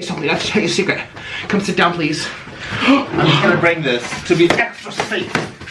Something, I have to tell you a secret. Come sit down, please. I'm gonna bring this to be extra safe.